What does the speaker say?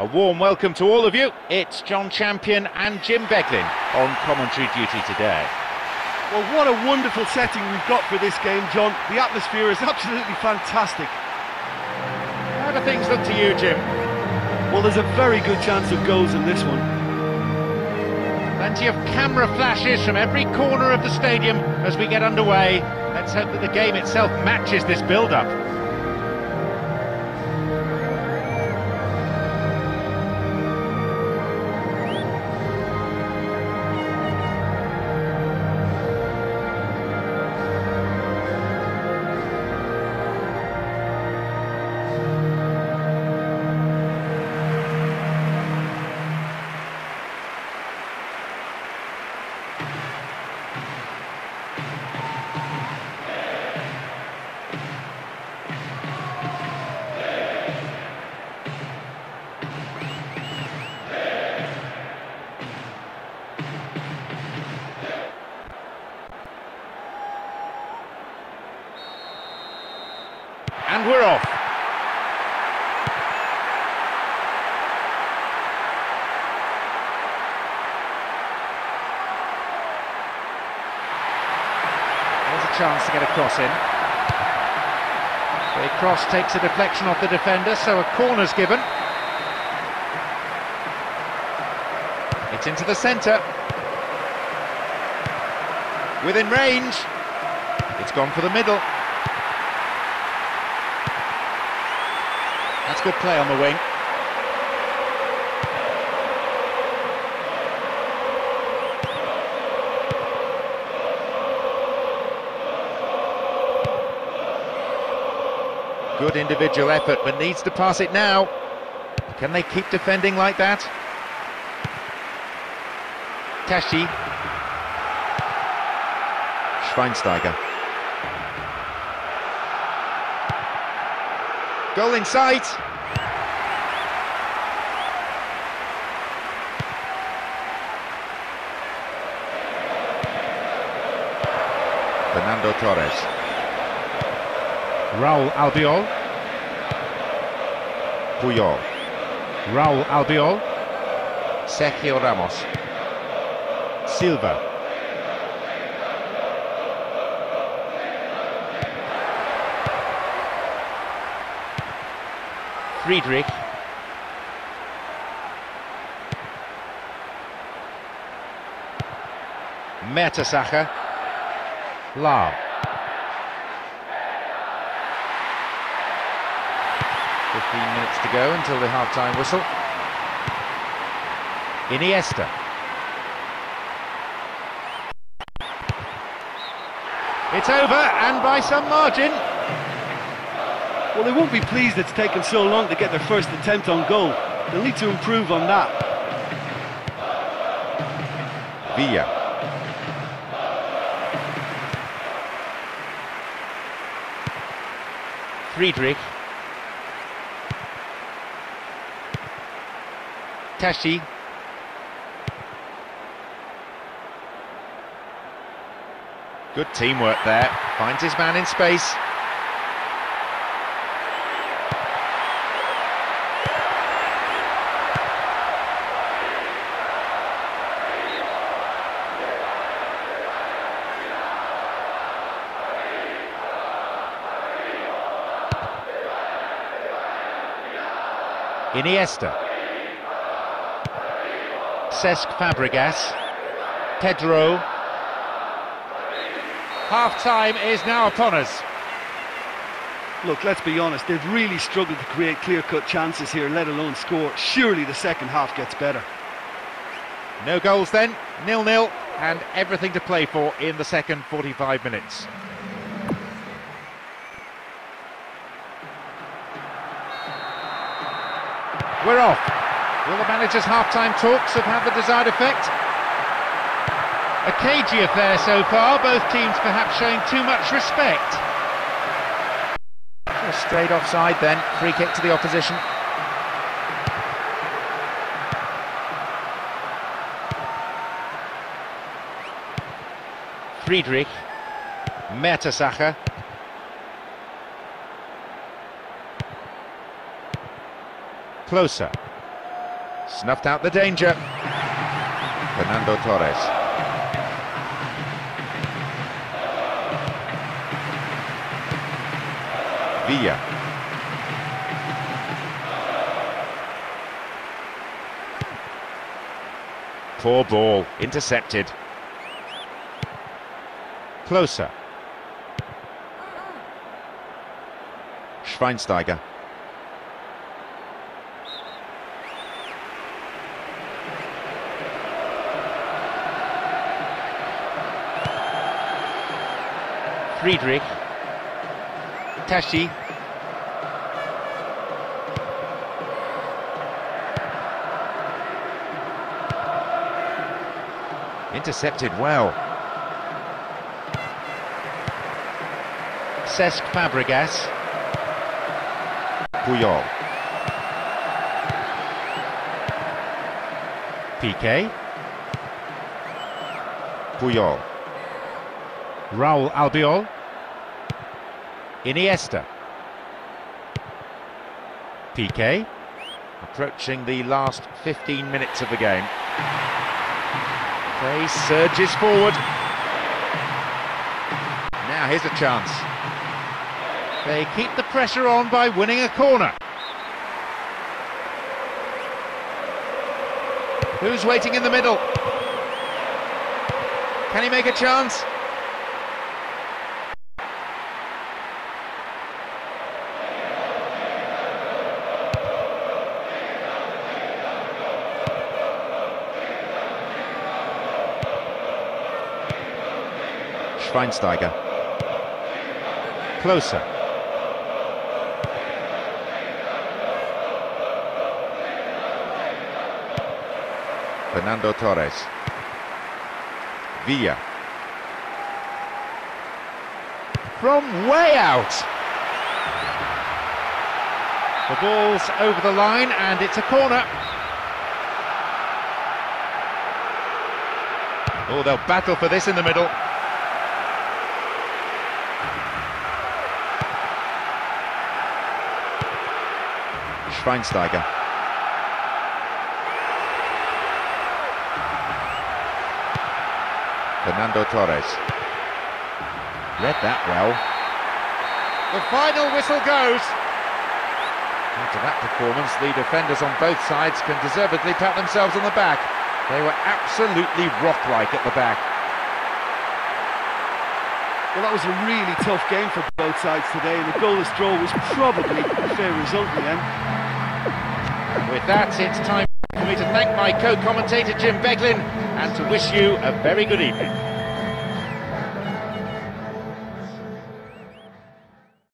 A warm welcome to all of you. It's John Champion and Jim Beglin on commentary duty today. Well, what a wonderful setting we've got for this game, John. The atmosphere is absolutely fantastic. How do things look to you, Jim? Well, there's a very good chance of goals in this one. Plenty of camera flashes from every corner of the stadium as we get underway. Let's hope that the game itself matches this build-up. And we're off. There's a chance to get a cross in. The cross takes a deflection off the defender, so a corner's given. It's into the centre. Within range. It's gone for the middle. That's good play on the wing. Good individual effort, but needs to pass it now. Can they keep defending like that? Tashi. Schweinsteiger. Goal in sight. Fernando Torres. Raul Albiol. Puyol. Raul Albiol. Sergio Ramos. Silva. Friedrich. Mertesacker. Lahm. 15 minutes to go until the half-time whistle. Iniesta. It's over, and by some margin. Well, they won't be pleased it's taken so long to get their first attempt on goal. They'll need to improve on that. Villa. Friedrich. Tashi. Good teamwork there. Finds his man in space. Iniesta. Cesc Fabregas. Pedro. Half-time is now upon us. Look, let's be honest, they've really struggled to create clear-cut chances here, let alone score. Surely the second half gets better. No goals then, nil-nil, and everything to play for in the second 45 minutes. We're off. Will the manager's half-time talks have had the desired effect? A cagey affair so far, both teams perhaps showing too much respect. Straight offside then, free kick to the opposition. Friedrich, Mertesacker. Closer. Snuffed out the danger. Fernando Torres. Villa. Poor ball, intercepted. Closer. Schweinsteiger. Friedrich. Tashi. Intercepted well. Cesc Fabregas. Puyol. Piqué. Puyol. Raul Albiol. Iniesta. Piqué. Approaching the last 15 minutes of the game. Play surges forward. Now here's a chance. They keep the pressure on by winning a corner. Who's waiting in the middle? Can he make a chance? Schweinsteiger. Closer. Fernando Torres. Villa. From way out. The ball's over the line and it's a corner. Oh, they'll battle for this in the middle. Schweinsteiger. Fernando Torres. Read that well. The final whistle goes. After that performance, the defenders on both sides can deservedly pat themselves on the back. They were absolutely rock-like at the back. Well, that was a really tough game for both sides today, and the goalless draw was probably a fair result in the end. With that, it's time for me to thank my co-commentator Jim Beglin and to wish you a very good evening.